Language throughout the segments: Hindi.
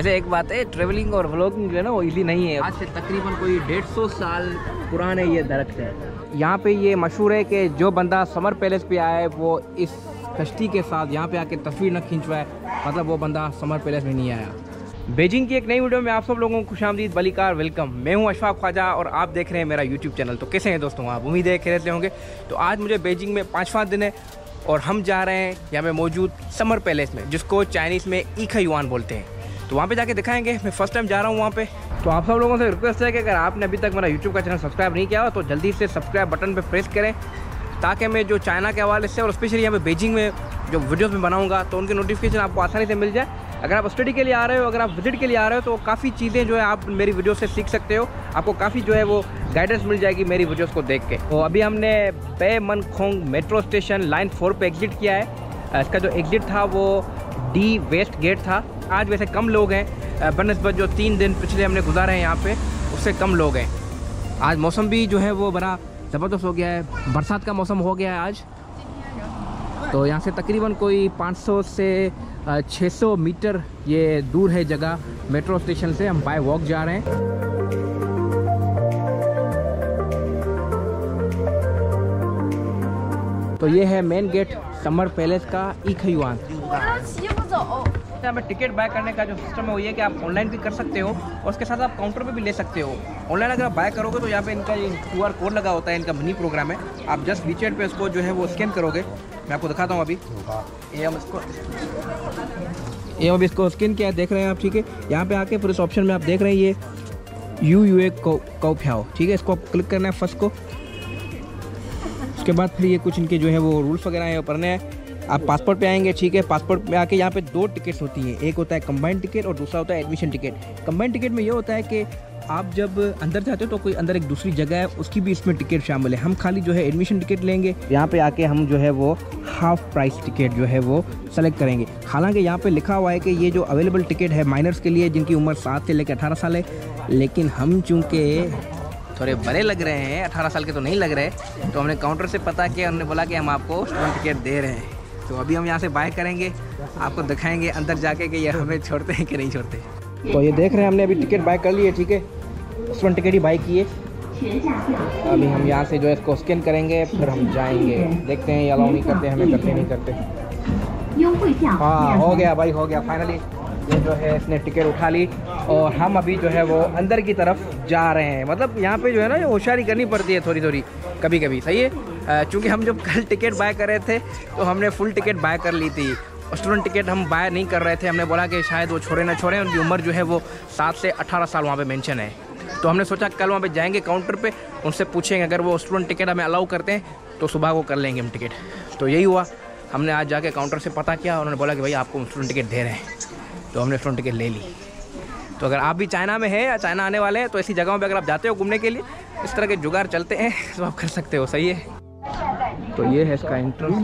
वैसे एक बात है ट्रेवलिंग और व्लॉगिंग जो है ना वो इजी नहीं है। आज से तकरीबन कोई डेढ़ सौ साल पुराने ये दरख्त है। यहाँ पे ये मशहूर है कि जो बंदा समर पैलेस पे आए वो इस कश्ती के साथ यहाँ पे आके तस्वीर न खींचवाए मतलब वो बंदा समर पैलेस में नहीं आया। बेजिंग की एक नई वीडियो में आप सब लोगों को खुश आमदीद बलिकार वेलकम मैं हूँ अशफाक ख्वाजा और आप देख रहे हैं मेरा यूट्यूब चैनल तो कैसे हैं दोस्तों आप उम्मीद है रहते होंगे। तो आज मुझे बेजिंग में पाँचवा दिन है और हम जा रहे हैं यहाँ पे मौजूद समर पैलेस में जिसको चाइनीज़ में ईखा युआन बोलते हैं। तो वहाँ पे जाके दिखाएँगे। मैं फ़र्स्ट टाइम जा रहा हूँ वहाँ पे। तो आप सब लोगों से रिक्वेस्ट है कि अगर आपने अभी तक मेरा यूट्यूब का चैनल सब्सक्राइब नहीं किया हो तो जल्दी से सब्सक्राइब बटन पर प्रेस करें, ताकि मैं जो चाइना के हवाले से और स्पेशली यहाँ पे बेजिंग में जो वीडियोस में बनाऊँगा तो उनकी नोटिफिकेशन आपको आसानी से मिल जाए। अगर आप स्टडी के लिए आ रहे हो, अगर आप विज़िट के लिए आ रहे हो तो काफ़ी चीज़ें जो है आप मेरी वीडियो से सीख सकते हो। आपको काफ़ी जो है वो गाइडेंस मिल जाएगी मेरी वीडियोस को देख के। तो अभी हमने पे मन खोंग मेट्रो स्टेशन लाइन फोर पे एग्जिट किया है। इसका जो एग्जिट था वो डी वेस्ट गेट था। आज वैसे कम लोग हैं। बनस्बत जो तीन दिन पिछले हमने गुजारे हैं यहाँ पे, उससे कम लोग हैं। आज मौसम भी जो है वो बड़ा ज़बरदस्त हो गया है। बरसात का मौसम हो गया है आज। तो यहाँ से तकरीबन कोई 500 से 600 मीटर ये दूर है जगह। मेट्रो स्टेशन से हम बाय वॉक जा रहे हैं। तो ये है मेन गेट समर पैलेस का, ई खयुआन में टिकट बाय करने का जो सिस्टम है, वो ये कि आप ऑनलाइन भी कर सकते हो और उसके साथ आप काउंटर पे भी ले सकते हो। ऑनलाइन अगर आप बाय करोगे तो यहाँ पे इनका ये क्यू आर कोड लगा होता है, इनका मनी प्रोग्राम है। आप जस्ट वीचेट पे उसको जो है वो स्कैन करोगे। मैं आपको दिखाता हूँ अभी। ये हम इसको ये अभी इसको स्कैन किया देख रहे हैं आप, ठीक है? यहाँ पे आके फिर इस ऑप्शन में आप देख रहे हैं ये यू यू ए कौ फ्याओ ठीक है? इसको आप क्लिक करना है फ़र्स्ट को। उसके बाद फिर ये कुछ इनके जो है वो रूल्स वगैरह हैं पढ़ने हैं। आप पासपोर्ट पे आएँगे, ठीक है? पासपोर्ट पे आके यहाँ पे दो टिकट्स होती हैं। एक होता है कंबाइंड टिकट और दूसरा होता है एडमिशन टिकट कंबाइंड टिकट में ये होता है कि आप जब अंदर जाते हो तो कोई अंदर एक दूसरी जगह है, उसकी भी इसमें टिकट शामिल है। हम खाली जो है एडमिशन टिकट लेंगे। यहाँ पे आके हम जो है वो हाफ़ प्राइस टिकट जो है वो सेलेक्ट करेंगे। हालाँकि यहाँ पे लिखा हुआ है कि ये जो अवेलेबल टिकट है माइनर्स के लिए, जिनकी उम्र सात से लेकर अठारह साल है, लेकिन हम चूँकि थोड़े बड़े लग रहे हैं, अठारह साल के तो नहीं लग रहे तो हमने काउंटर से पता किया, हमने बोला कि हम आपको स्टूडेंट टिकट दे रहे हैं। तो अभी हम यहाँ से बाय करेंगे, आपको दिखाएँगे अंदर जाके कि ये हमें छोड़ते हैं कि नहीं छोड़ते। तो ये देख रहे हैं हमने अभी टिकट बाय कर लिए ठीक है? स्टूडेंट टिकट ही बाय किए अभी हम यहाँ से जो है इसको स्कैन करेंगे, फिर हम जाएँगे। देखते हैं ये अलाउ नहीं करते, हमें करते नहीं करते। हाँ हो गया भाई, हो गया फाइनली ये जो है इसने टिकट उठा ली। और हम अभी जो है वो अंदर की तरफ़ जा रहे हैं। मतलब यहाँ पे जो है ना होशियारी करनी पड़ती है थोड़ी थोड़ी कभी कभी सही है? चूँकि हम जब कल टिकट बाय कर रहे थे तो हमने फुल टिकट बाय कर ली थी। स्टूडेंट टिकट हम बाय नहीं कर रहे थे। हमने बोला कि शायद वो छोड़े ना छोड़े, उनकी उम्र जो है वो सात से अठारह साल वहाँ पे मेंशन है। तो हमने सोचा कल वहाँ पे जाएँगे काउंटर पे, उनसे पूछेंगे, अगर वो स्टूडेंट टिकट हमें अलाउ करते हैं तो सुबह को कर लेंगे हम टिकट तो यही हुआ। हमने आज जाके काउंटर से पता किया, उन्होंने बोला कि भाई आपको स्टूडेंट टिकट दे रहे हैं। तो हमने स्टूडेंट टिकट ले ली। तो अगर आप भी चाइना में हैं या चाइना आने वाले हैं तो ऐसी जगहों पे अगर आप जाते हो घूमने के लिए, इस तरह के जुगाड़ चलते हैं तो आप कर सकते हो। सही है। तो ये है इसका इंट्रेंस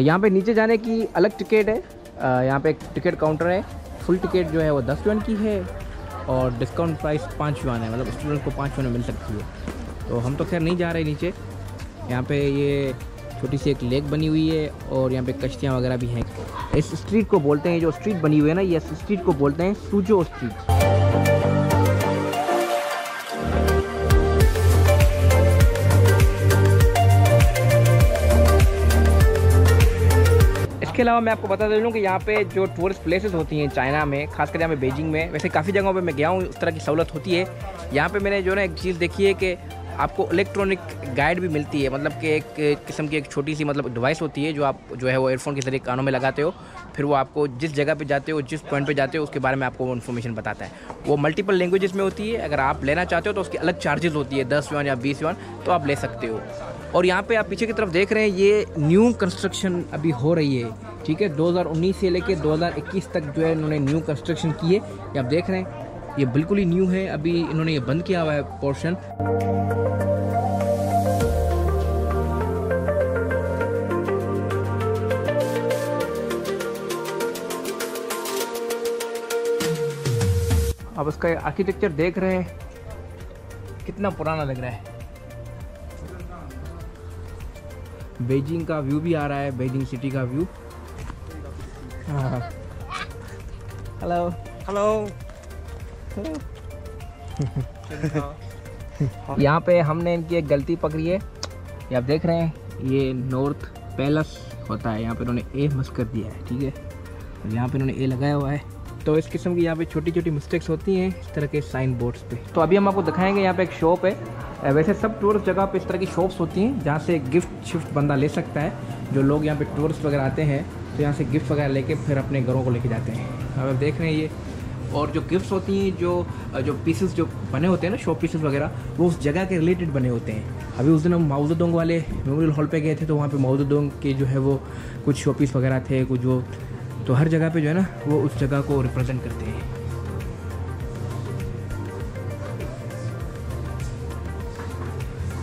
यहाँ पे नीचे जाने की अलग टिकट है। यहाँ पे एक टिकट काउंटर है। फुल टिकट जो है वो दस यून की है और डिस्काउंट प्राइस पाँच यून है। मतलब स्टूडेंट को पाँच यून मिल सकती है। तो हम तो खैर नहीं जा रहे नीचे। यहाँ पे ये छोटी सी एक लेक बनी हुई है और यहाँ पे कश्तियाँ वगैरह भी हैं। इस स्ट्रीट को बोलते हैं जो स्ट्रीट बनी हुई है ना, ये स्ट्रीट को बोलते हैं सूजो स्ट्रीट। इसके अलावा मैं आपको बता दे दूँ कि यहाँ पे जो टूरिस्ट प्लेसेस होती हैं चाइना में, खासकर यहाँ पे बेजिंग में, वैसे काफ़ी जगहों पे मैं गया हूँ, उस तरह की सहूलत होती है। यहाँ पे मैंने जो ना एक चीज़ देखी है कि आपको इलेक्ट्रॉनिक गाइड भी मिलती है मतलब कि एक किस्म की एक छोटी सी मतलब डिवाइस होती है जो आप जो है वो एयरफोन के ज़रिए कानों में लगाते हो, फिर वो आपको जिस जगह पे जाते हो, जिस पॉइंट पे जाते हो, उसके बारे में आपको वो इन्फॉर्मेशन बताता है। वो मल्टीपल लैंग्वेजेस में होती है, अगर आप लेना चाहते हो तो उसकी अलग चार्जेस होती है, दस यून या बीस यून तो आप ले सकते हो। और यहाँ पर आप पीछे की तरफ़ देख रहे हैं, ये न्यू कंस्ट्रक्शन अभी हो रही है। ठीक है 2019 से लेकर 2021 तक जो है इन्होंने न्यू कंस्ट्रक्शन की है ये आप देख रहे हैं, ये बिल्कुल ही न्यू है। अभी इन्होंने ये बंद किया हुआ है पोर्शन अब इसका आर्किटेक्चर देख रहे हैं, कितना पुराना लग रहा है। बेजिंग का व्यू भी आ रहा है बेजिंग सिटी का व्यू हेलो हेलो यहाँ पे हमने इनकी एक गलती पकड़ी है। ये आप देख रहे हैं ये नॉर्थ पैलेस होता है। यहाँ पे इन्होंने ए मस्कर दिया है ठीक है? और यहाँ पे इन्होंने ए लगाया हुआ है। तो इस किस्म की यहाँ पे छोटी छोटी मिस्टेक्स होती हैं इस तरह के साइन बोर्ड्स पे। तो अभी हम आपको दिखाएँगे यहाँ पे एक शॉप है। वैसे सब टूरिस्ट जगह पे इस तरह की शॉप्स होती हैं जहाँ से गिफ्ट शिफ्ट बंदा ले सकता है। जो लोग यहाँ पे टूरिस्ट वगैरह आते हैं तो यहाँ से गिफ्ट वगैरह लेके फिर अपने घरों को लेके जाते हैं। अब आप देख रहे हैं ये, और जो गिफ्ट्स होती हैं, जो जो पीसेस जो बने होते हैं ना शॉप पीसेस वगैरह, वो उस जगह के रिलेटेड बने होते हैं। अभी उस दिन हम माउजोदोंग वाले मेमोरियल हॉल पे गए थे तो वहाँ पे माउजोदोंग के जो है वो कुछ शो पीस वगैरह थे, कुछ वो तो हर जगह पे जो है ना, वो उस जगह को रिप्रेजेंट करते हैं।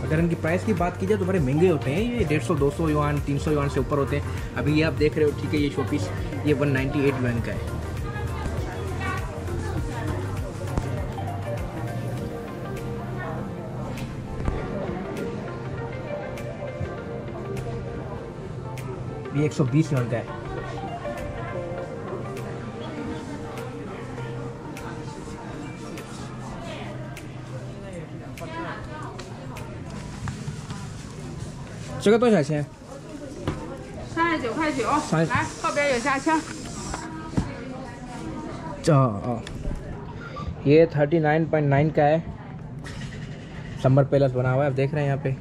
अगर इनकी प्राइस की बात की जाए तो बड़े महँगे होते हैं ये। डेढ़ सौ, दो सौ युआन तीन सौ युआन से ऊपर होते हैं। अभी ये आप देख रहे हो, ठीक है, ये शो पीस ये वन नाइन्टी एट युआन का है। ये एक सौ का है। 这个多少钱？三十九块九，三来后边有下签。 हाँ ये थर्टी नाइन पॉइंट नाइन का है समर पैलेस बना हुआ है आप देख रहे हैं यहाँ पे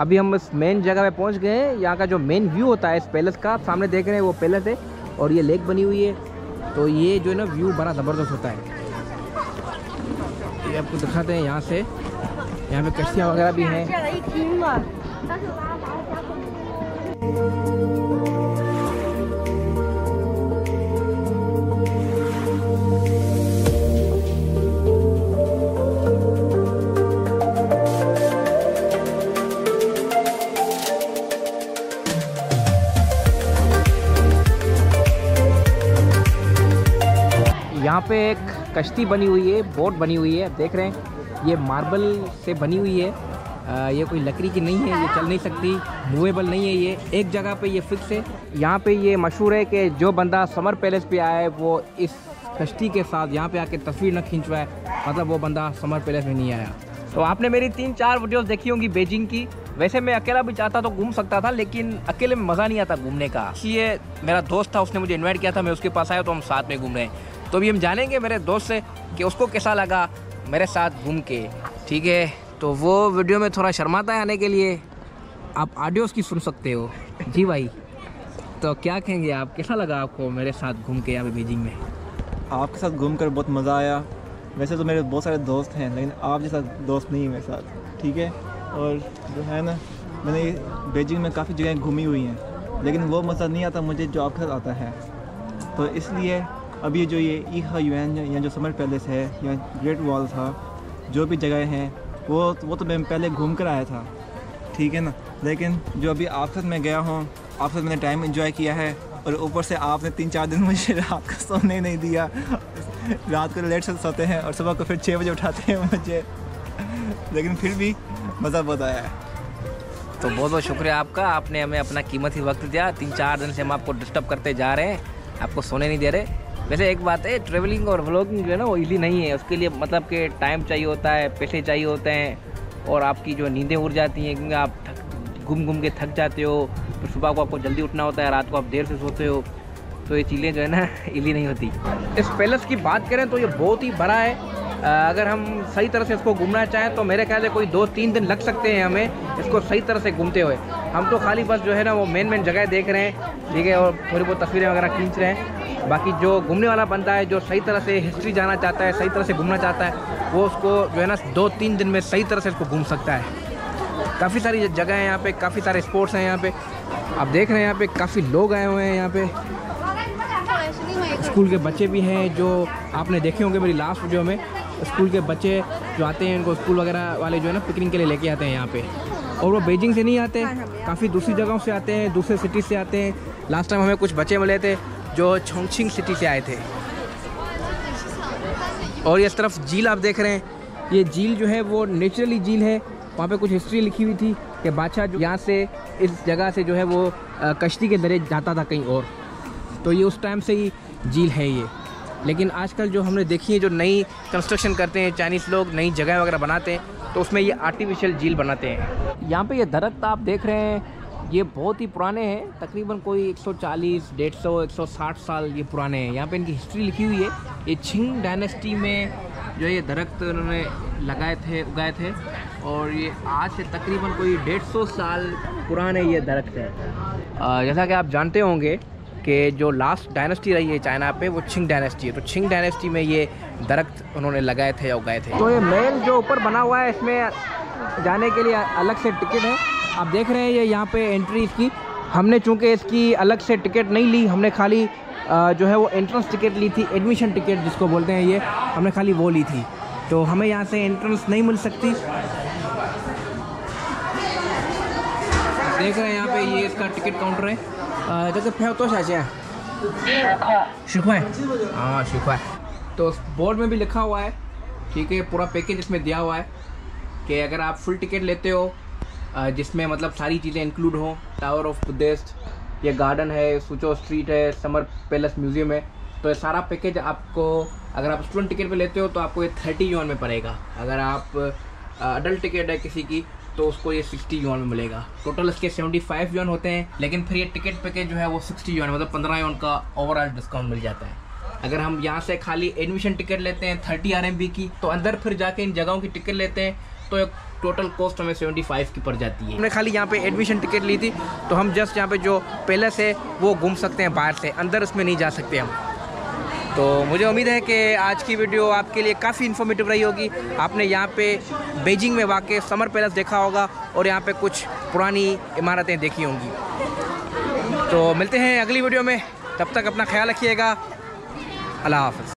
अभी हम इस मेन जगह पे पहुँच गए हैं यहाँ का जो मेन व्यू होता है इस पैलेस का आप सामने देख रहे हैं वो पैलेस है और ये लेक बनी हुई है तो ये जो है ना व्यू बड़ा ज़बरदस्त होता है ये आपको दिखाते हैं यहाँ से यहाँ पे कश्तियाँ वगैरह भी हैं यहाँ पे एक कश्ती बनी हुई है, बोट बनी हुई है, देख रहे हैं। ये मार्बल से बनी हुई है। आ, ये कोई लकड़ी की नहीं है ये चल नहीं सकती मूवेबल नहीं है ये। एक जगह पे ये फिक्स है। यहाँ पे ये मशहूर है कि जो बंदा समर पैलेस पे आया है वो इस कश्ती के साथ यहाँ पे आके तस्वीर न खींचवाए मतलब वो बंदा समर पैलेस में नहीं आया। तो आपने मेरी तीन चार वीडियोस देखी होंगी बेजिंग की। वैसे मैं अकेला भी चाहता तो घूम सकता था लेकिन अकेले में मज़ा नहीं आता घूमने का। इसलिए मेरा दोस्त था उसने मुझे इन्वाइट किया था मैं उसके पास आया तो हम साथ में घूम रहे हैं। तो अभी हम जानेंगे मेरे दोस्त से कि उसको कैसा लगा मेरे साथ घूम के। ठीक है? तो वो वीडियो में थोड़ा शर्माता है आने के लिए। आप ऑडियोस की सुन सकते हो। जी भाई। तो क्या कहेंगे आप? कैसा लगा आपको मेरे साथ घूम के यहाँ पे बीजिंग में? आपके साथ घूम कर बहुत मज़ा आया। वैसे तो मेरे बहुत सारे दोस्त हैं, लेकिन आप जैसा दोस्त नहीं है मेरे साथ, ठीक है? और जो है ना, मैंने बीजिंग में काफ़ी जगह घूमी हुई हैं, लेकिन वो मज़ा नहीं आता मुझे जो आपके साथ आता है। तो इसलिए अभी जो ये ई ईहा यूएन या जो समर पैलेस है, या ग्रेट वॉल था, जो भी जगह हैं वो वो तो मैं पहले घूम कर आया था, ठीक है ना? लेकिन जो अभी आपके साथ मैं गया हूँ, आपके साथ मैंने टाइम एंजॉय किया है, और ऊपर से आपने तीन चार दिन मुझे रात को सोने नहीं दिया। रात को लेट से सोते हैं और सुबह को फिर छः बजे उठाते हैं मुझे। लेकिन फिर भी मज़ा बहुत आया है। तो बहुत बहुत शुक्रिया आपका, आपने हमें अपना कीमती वक्त दिया। तीन चार दिन से हम आपको डिस्टर्ब करते जा रहे हैं, आपको सोने नहीं दे रहे। वैसे एक बात है ट्रेवलिंग और व्लॉगिंग जो है ना, वो इजी नहीं है। उसके लिए मतलब कि टाइम चाहिए होता है, पैसे चाहिए होते हैं और आपकी जो नींदें उड़ जाती हैं, क्योंकि आप थक घूम घूम के थक जाते हो, फिर सुबह को आपको जल्दी उठना होता है, रात को आप देर से सोते हो तो ये चीज़ें जो है ना इली नहीं होती। इस पैलेस की बात करें तो ये बहुत ही बड़ा है। अगर हम सही तरह से इसको घूमना चाहें तो मेरे ख्याल से कोई दो तीन दिन लग सकते हैं हमें इसको सही तरह से घूमते हुए। हम तो खाली बस जो है ना, वो मेन मेन जगह देख रहे हैं, ठीक है, और थोड़ी बहुत तस्वीरें वगैरह खींच रहे हैं। बाकी जो घूमने वाला बंदा है, जो सही तरह से हिस्ट्री जाना चाहता है, सही तरह से घूमना चाहता है, वो उसको जो है ना दो तीन दिन में सही तरह से उसको घूम सकता है। काफ़ी सारी जगह हैं यहाँ पे, काफ़ी सारे स्पोर्ट्स हैं यहाँ पे। आप देख रहे हैं यहाँ पे काफ़ी लोग आए हुए हैं यहाँ पे। स्कूल के बच्चे भी हैं जो आपने देखे होंगे मेरी लास्ट वीडियो में। स्कूल के बच्चे जो आते हैं, उनको स्कूल वगैरह वाले जो है ना पिकनिक के लिए लेके आते हैं यहाँ पे। और वो बीजिंग से नहीं आते, काफ़ी दूसरी जगहों से आते हैं, दूसरे सिटी से आते हैं। लास्ट टाइम हमें कुछ बच्चे मिले थे जो छोंगछिंग सिटी से आए थे। और इस तरफ़ झील आप देख रहे हैं। ये झील जो है, वो नेचुरली झील है। वहाँ पे कुछ हिस्ट्री लिखी हुई थी कि बादशाह जो यहाँ से, इस जगह से जो है, वो कश्ती के ज़रिए जाता था कहीं और। तो ये उस टाइम से ही झील है ये। लेकिन आजकल जो हमने देखी है, जो नई कंस्ट्रक्शन करते हैं चाइनीज़ लोग, नई जगह वगैरह बनाते हैं तो उसमें ये आर्टिफिशियल झील बनाते हैं। यहाँ पे ये दरख्त आप देख रहे हैं ये बहुत ही पुराने हैं। तकरीबन कोई 140, 150, 160 साल ये पुराने हैं। यहाँ पे इनकी हिस्ट्री लिखी हुई है। ये छिंग डायनेस्टी में जो ये दरख्त उन्होंने लगाए थे उगाए थे। और ये आज से तकरीबन कोई 150 साल पुराने ये दरख्त हैं। जैसा कि आप जानते होंगे कि जो लास्ट डायनेस्टी रही है चाइना पे वो छिंग डायनेस्टी है। तो छिंग डायनेस्टी में ये दरख्त उन्होंने लगाए थे या उगाए थे। तो ये मेन जो ऊपर बना हुआ है इसमें जाने के लिए अलग से टिकट है। आप देख रहे हैं ये यहाँ पे एंट्री इसकी। हमने चूँकि इसकी अलग से टिकट नहीं ली, हमने खाली जो है वो एंट्रेंस टिकट ली थी एडमिशन टिकट जिसको बोलते हैं ये, हमने खाली वो ली थी। तो हमें यहाँ से एंट्रेंस नहीं मिल सकती। देख रहे हैं यहाँ पे ये इसका टिकट काउंटर है। जैसे फेव तो शाचा शिखवा है। हाँ। शिखवा है। तो बोर्ड में भी लिखा हुआ है ठीक है पूरा पैकेज इसमें दिया हुआ है कि अगर आप फुल टिकट लेते हो जिसमें मतलब सारी चीज़ें इंक्लूड हो। टावर ऑफ़ बुद्धिस्ट ये गार्डन है सुचो स्ट्रीट है समर पैलेस म्यूज़ियम है। तो ये सारा पैकेज आपको, अगर आप स्टूडेंट टिकट पे लेते हो तो आपको ये थर्टी यून में पड़ेगा। अगर आप अडल्ट टिकट है किसी की तो उसको ये सिक्सटी यून में मिलेगा। टोटल इसके सेवेंटी फाइव यून होते हैं, लेकिन फिर ये टिकट पैकेज जो है वो सिक्सटी यून मतलब पंद्रह यून का ओवरऑल डिस्काउंट मिल जाता है। अगर हम यहाँ से खाली एडमिशन टिकट लेते हैं थर्टी आर की तो अंदर फिर जाके इन जगहों की टिकट लेते हैं। तो एक टोटल कॉस्ट हमें सेवेंटी फाइव की पड़ जाती है। हमने खाली यहाँ पे एडमिशन टिकट ली थी तो हम जस्ट यहाँ पे जो पैलेस है, वो घूम सकते हैं बाहर से, अंदर उसमें नहीं जा सकते हम। तो मुझे उम्मीद है कि आज की वीडियो आपके लिए काफ़ी इन्फॉर्मेटिव रही होगी। आपने यहाँ पे बीजिंग में वाक़ समर पैलेस देखा होगा और यहाँ पे कुछ पुरानी इमारतें देखी होंगी। तो मिलते हैं अगली वीडियो में। तब तक अपना ख्याल रखिएगा। अल्लाह हाफ़